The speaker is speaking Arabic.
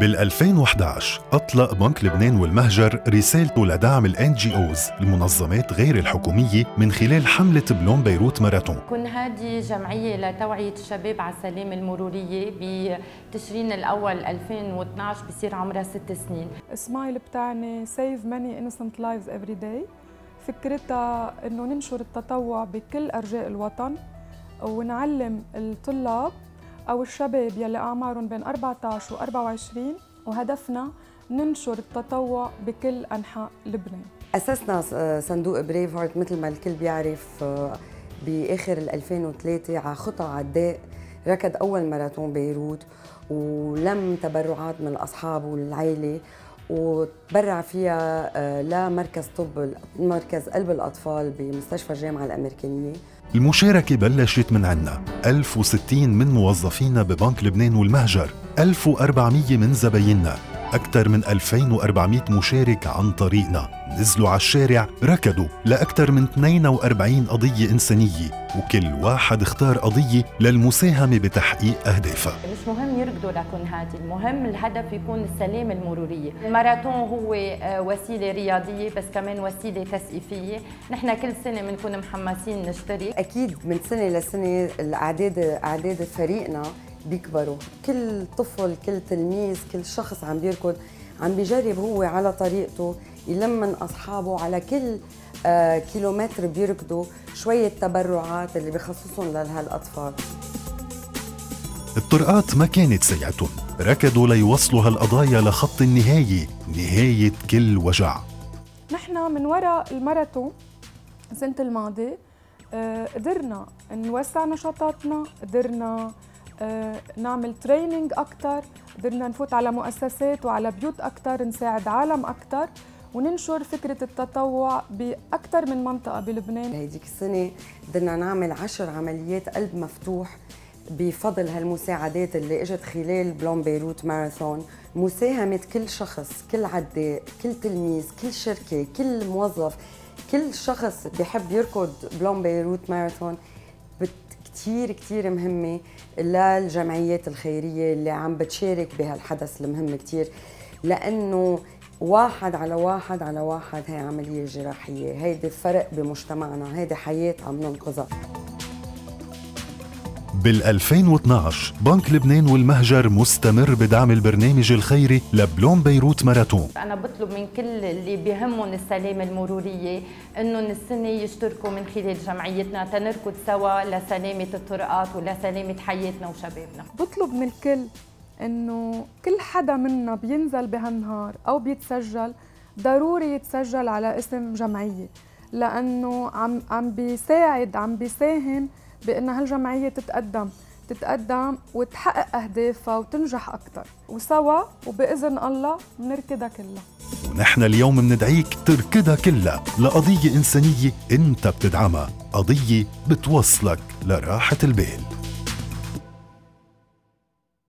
بال 2011 أطلق بنك لبنان والمهجر رسالته لدعم ال NGOs المنظمات غير الحكومية من خلال حملة BLOM Beirut Marathon. كن هادي جمعية لتوعية الشباب على السلامة المرورية بتشرين الأول 2012 بصير عمرها ست سنين. سمايل بتاعني save many innocent lives every day. فكرتها إنه ننشر التطوع بكل أرجاء الوطن ونعلم الطلاب أو الشباب يلي أعمارهم بين 14 و 24 وهدفنا ننشر التطوع بكل أنحاء لبنان. أسسنا صندوق Brave Heart مثل ما الكل بيعرف آه، بآخر 2003 على خطى عداء ركض أول ماراثون بيروت ولم تبرعات من الأصحاب والعائلة وتبرع فيها آه، لمركز طب مركز قلب الأطفال بمستشفى الجامعة الأمريكانية المشاركة بلشت من عنا. 1060 من موظفينا ببنك لبنان والمهجر. 1400 من زبايننا. أكثر من 2400 مشارك عن طريقنا. نزلوا على الشارع. ركضوا. لأكثر من 42 قضية إنسانية. وكل واحد اختار قضية للمساهمة بتحقيق أهدافها. مش مهم يركضوا لكن هذه المهم الهدف يكون السلامة المرورية. الماراثون هو آه، وسيلة رياضية بس كمان وسيلة تثقيفية. نحن كل سنة بنكون محمسين نشترك أكيد من سنة لسنة الأعداد أعداد فريقنا بيكبروا. كل طفل كل تلميذ كل شخص عم بيركض عم بيجرب هو على طريقته يلمن أصحابه على كل آه كيلومتر بيركضوا. شوية تبرعات اللي بخصصهم لهالأطفال. الطرقات ما كانت سيئتهم ركضوا ليوصلوا هالقضايا لخط النهاية نهاية كل وجع. نحن من وراء الماراثون السنة الماضية آه، قدرنا نوسع نشاطاتنا قدرنا نعمل تريننج أكثر قدرنا نفوت على مؤسسات وعلى بيوت أكثر نساعد عالم أكثر وننشر فكرة التطوع بأكثر من منطقة بلبنان. هيديك السنة قدرنا نعمل عشر عمليات قلب مفتوح بفضل هالمساعدات اللي إجت خلال بلون بيروت ماراثون. مساهمة كل شخص كل عداء كل تلميذ كل شركة كل موظف كل شخص بيحب يركض بلون بيروت ماراثون. كثير كثير مهمة للجمعيات الخيرية اللي عم بتشارك بهالحدث المهم كثير لأنه واحد على واحد على واحد هي عملية جراحية هيدي فرق بمجتمعنا هيدي حياة عم ننقذها بال 2012 بنك لبنان والمهجر مستمر بدعم البرنامج الخيري لبلون بيروت ماراثون. أنا بطلب من كل اللي بيهمهم السلامة المرورية إنهم السنة يشتركوا من خلال جمعيتنا تنركض سوا لسلامة الطرقات ولسلامة حياتنا وشبابنا. بطلب من الكل إنه كل حدا منا بينزل بهالنهار أو بيتسجل ضروري يتسجل على اسم جمعية. لأنه عم عم بيساعد عم بيساهم بأن هالجمعية تتقدم تتقدم وتحقق أهدافها وتنجح أكثر وسوا وبإذن الله بنركضها كلها. ونحن اليوم مندعيك تركضها كلها لقضية إنسانية أنت بتدعمها قضية بتوصلك لراحة البال.